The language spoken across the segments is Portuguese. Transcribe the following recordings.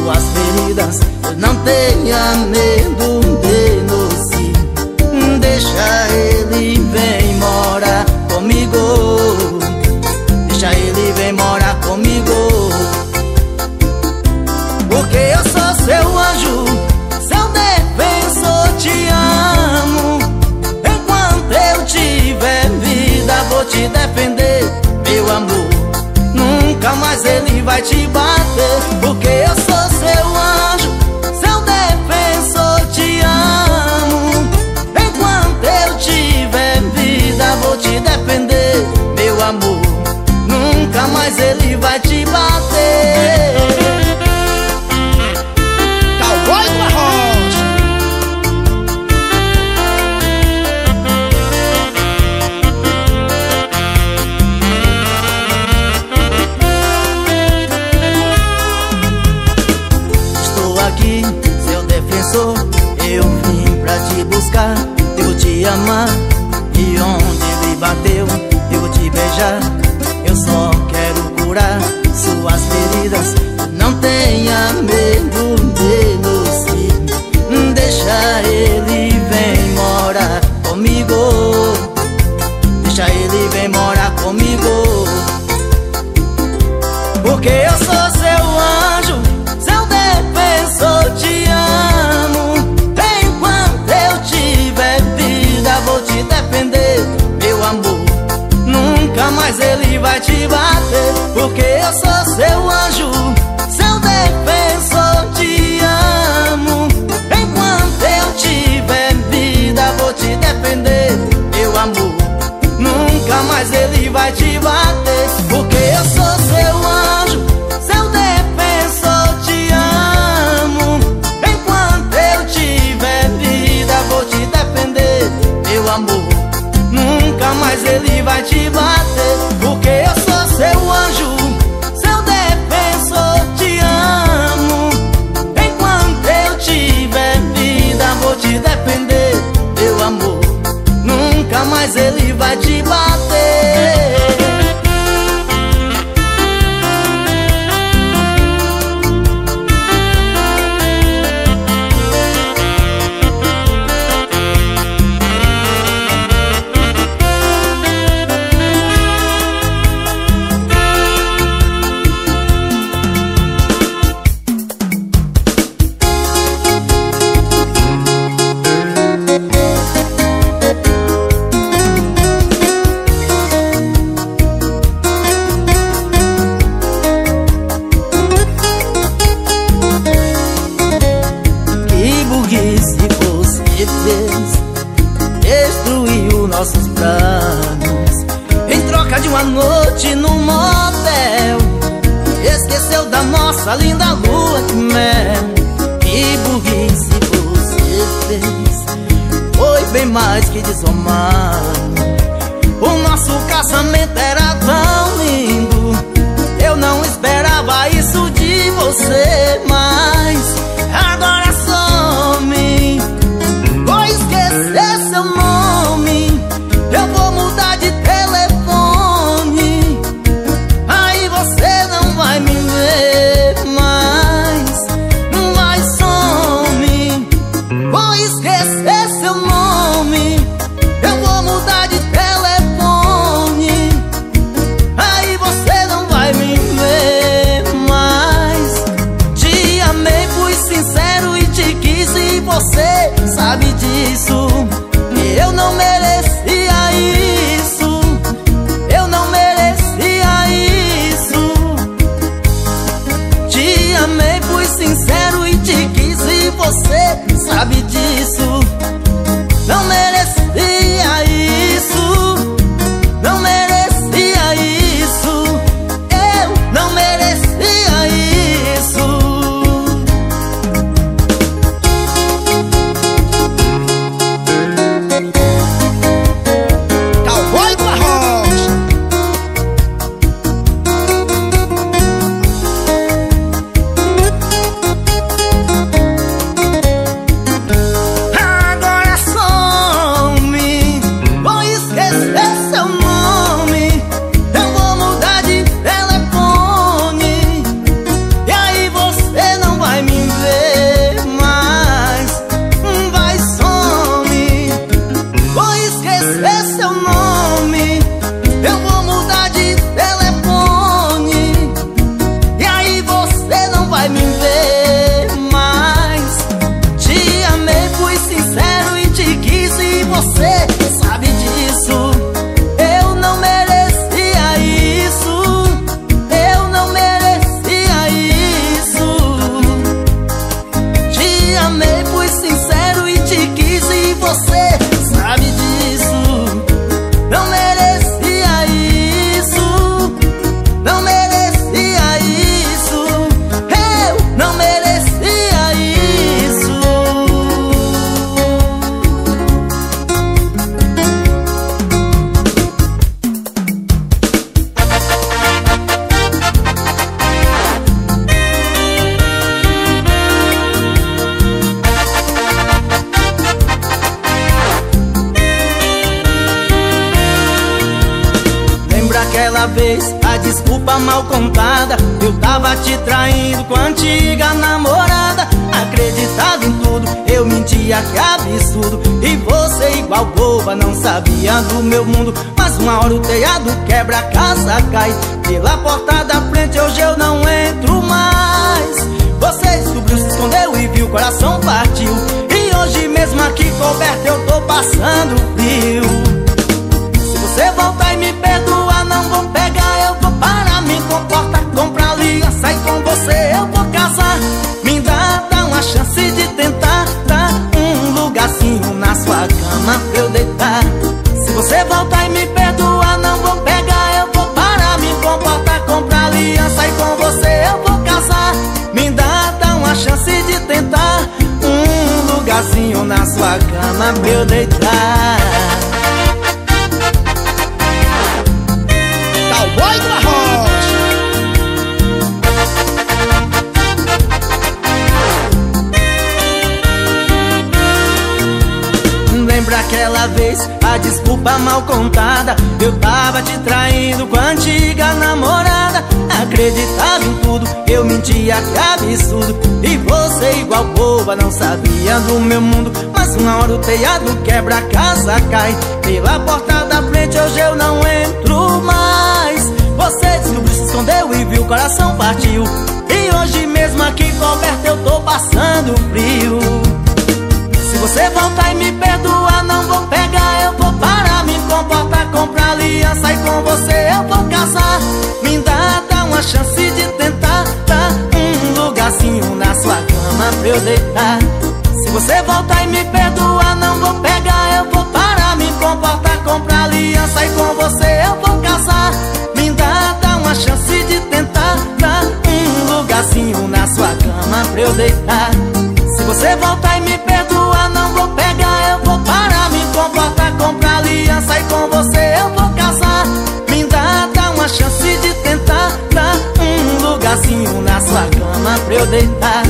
suas feridas Não tenha medo de se Deixa ele vem morar comigo. Deixa ele vem morar comigo. Porque eu sou seu anjo Seu defensor, te amo. Enquanto eu tiver vida Vou te defender, meu amor. Nunca mais ele vai te bater amor. Nunca mais ele vai te uma noite no motel. Esqueceu da nossa linda lua de mel. Que burrice você fez. Foi bem mais que desomar. O nosso casamento era tão lindo. Eu não esperava isso de você Mas agora some. Vou esquecer seu nome. Aquela vez. A desculpa mal contada Eu tava te traindo com a antiga namorada. Acreditava em tudo, eu mentia, que absurdo. E você igual boba, não sabia do meu mundo. Mas uma hora o telhado quebra, a casa cai. Pela porta da frente hoje eu não entro mais. Você descobriu, se escondeu e viu, o coração partiu. E hoje mesmo aqui coberto eu tô passando frio não vou pegar, eu vou parar, me comporta, comprar aliança e com você eu vou casar. Me dá, dá uma chance de tentar, dá um lugarzinho na sua cama pra eu deitar. Se você voltar e me perdoar, não vou pegar, eu vou parar, me comportar, comprar aliança e com você eu vou casar. Me dá, dá uma chance de tentar, um lugarzinho na sua cama pra eu deitar. Aquela vez. A desculpa mal contada. Eu tava te traindo com a antiga namorada. Acreditava em tudo, eu mentia absurdo. E você igual boba não sabia do meu mundo. Mas uma hora o telhado quebra, a casa cai. Pela porta da frente hoje eu não entro mais. Você descobriu, se escondeu e viu, o coração partiu. E hoje mesmo aqui coberto eu tô passando frio você voltar e me perdoar não vou pegar, eu vou parar, me comportar, comprar aliança e com você eu vou casar. Me dá, dá uma chance de tentar, dá um lugarzinho na sua cama pra eu deitar. Se você voltar e me perdoar, não vou pegar, eu vou parar, me comportar, comprar aliança e com você eu vou casar. Me dá, dá uma chance de tentar, dá um lugarzinho na sua cama pra eu deitar. Se você voltar e me aliança e com você eu vou casar. Me dá, dá uma chance de tentar, um lugarzinho na sua cama pra eu deitar.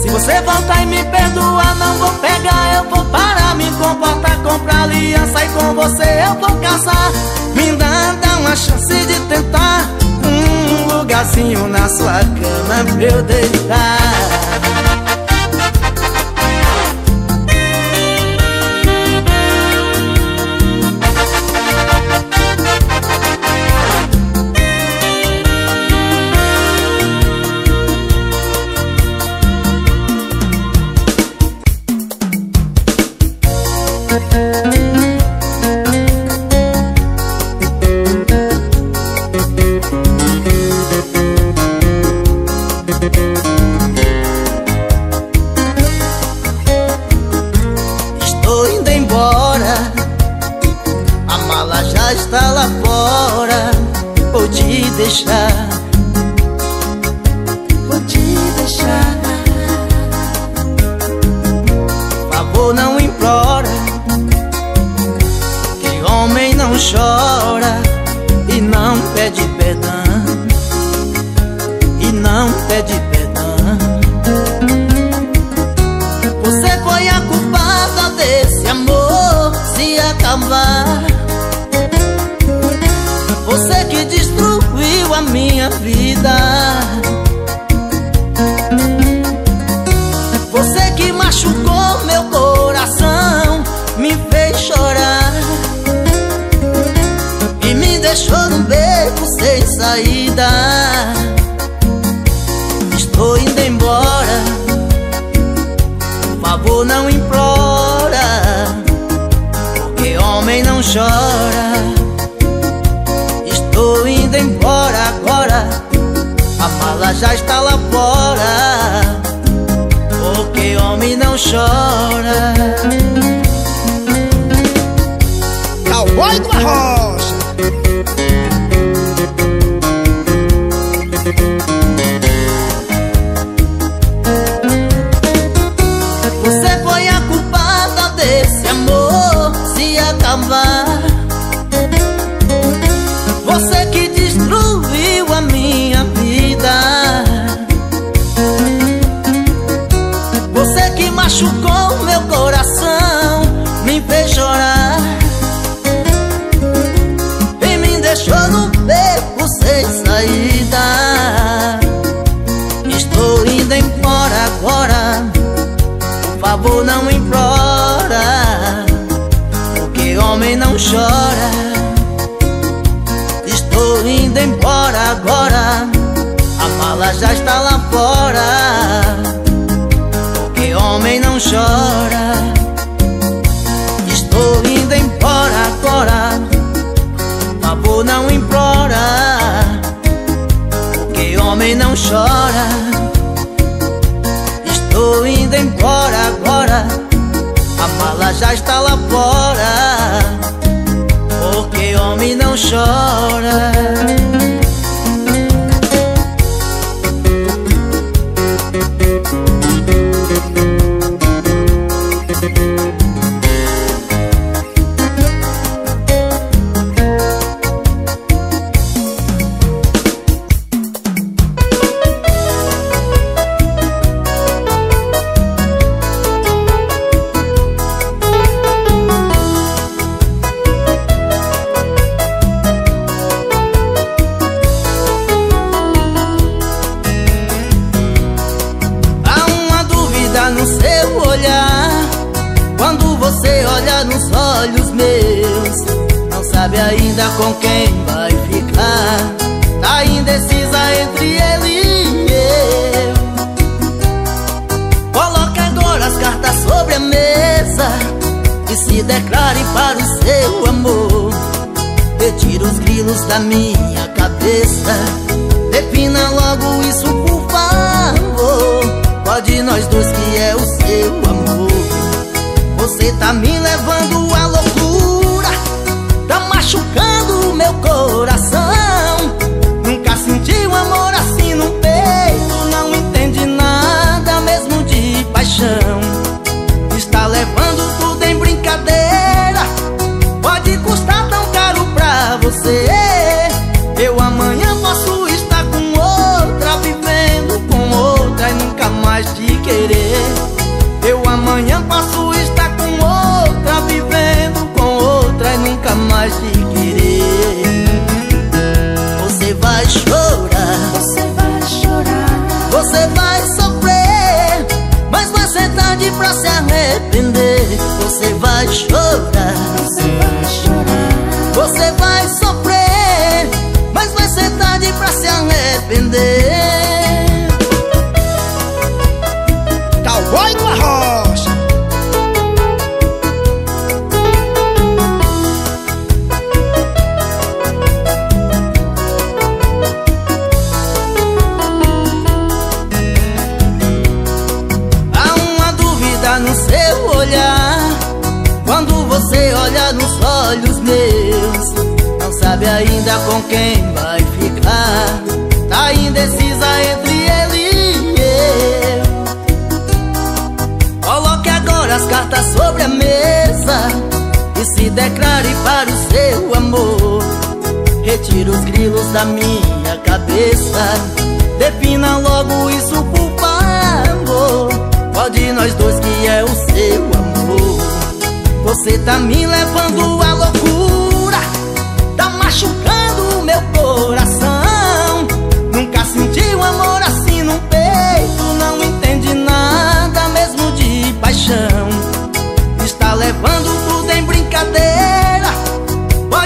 Se você voltar e me perdoar, não vou pegar, eu vou parar, me comportar, comprar aliança e com você eu vou casar. Me dá, dá uma chance de tentar, um lugarzinho na sua cama pra eu deitar. Machucou meu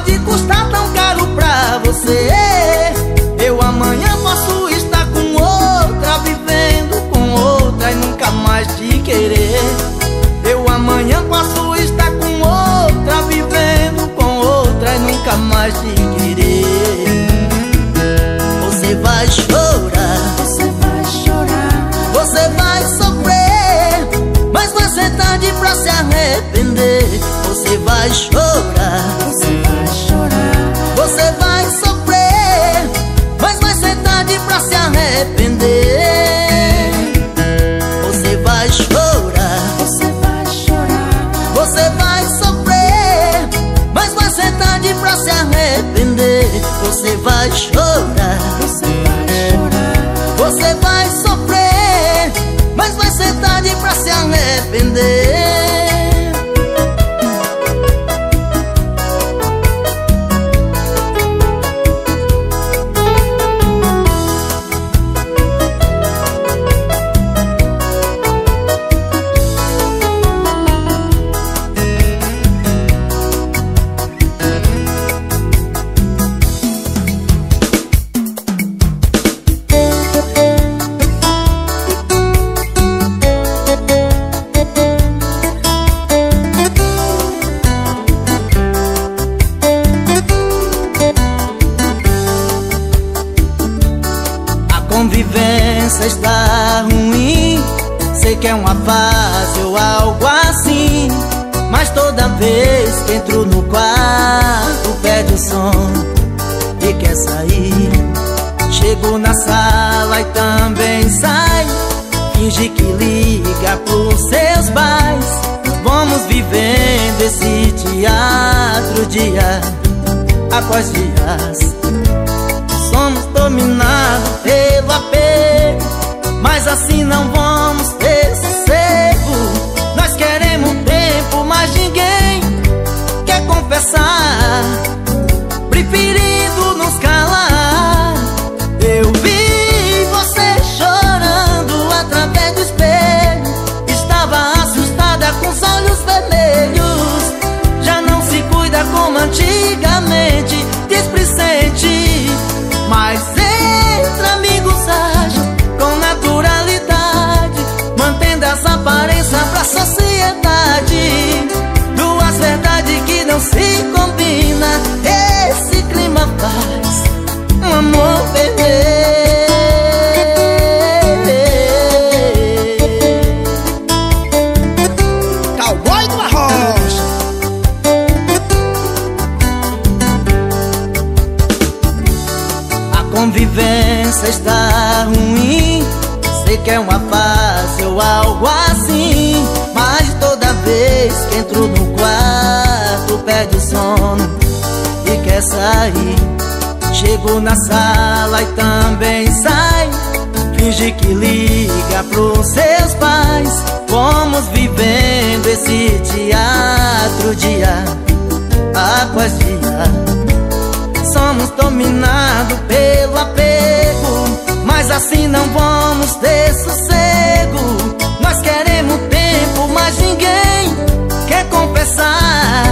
Pode custar tão caro pra você arrepender. Você vai chorar, sei que é uma fase ou algo assim Mas toda vez que entro no quarto pede o som e quer sair. Chego na sala e também sai Finge que liga pros seus pais. Vamos vivendo esse teatro dia após dias Somos dominados pelo apego Mas assim não vamos passar. semana esse clima paz, um amor beber. Cowboy do Arroz. A convivência está ruim. Sei que é uma fase ou algo assim, mas toda vez que entro no quarto perde o sono sair. Chego na sala e também sai. Finge que liga pros seus pais. Fomos vivendo esse teatro dia Após dia. Somos dominados pelo apego Mas assim não vamos ter sossego. Nós queremos tempo, mas ninguém quer confessar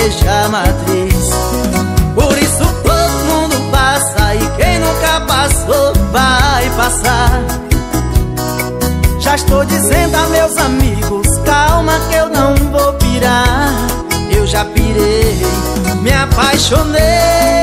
igreja matriz. Por isso todo mundo passa e quem nunca passou vai passar. Já estou dizendo a meus amigos, calma que eu não vou pirar. Eu já pirei, me apaixonei.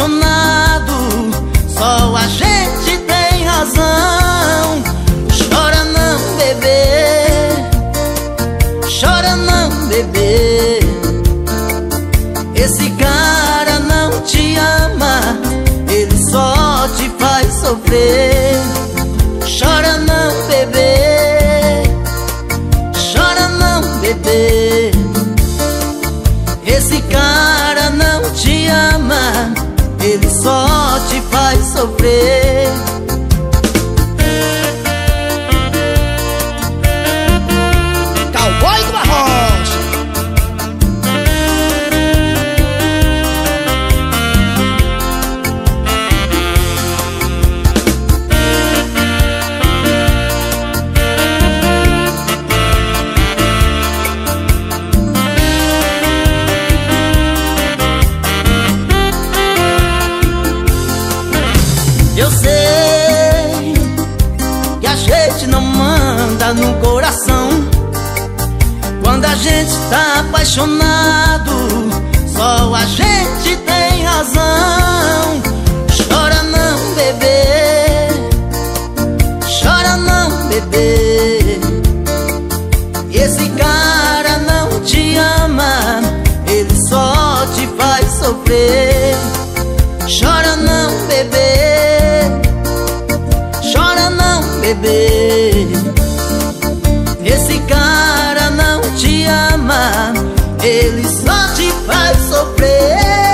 Sonlar sofrer. Chora não, bebê. Chora não, bebê. Esse cara não te ama, ele só te faz sofrer.